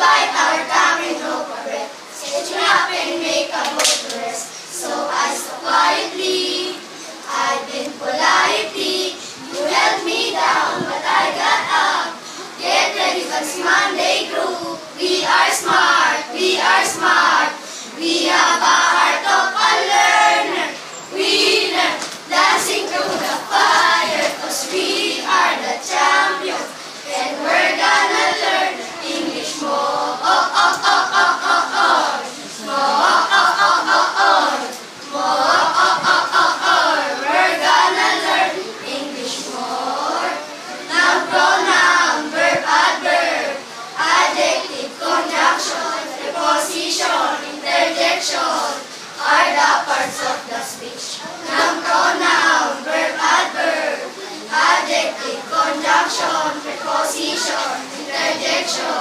our up and. So I so quietly, I've been politely. You held me down, but I got up. Get ready for Sunday Monday crew. We are smart. Conjunction, preposition,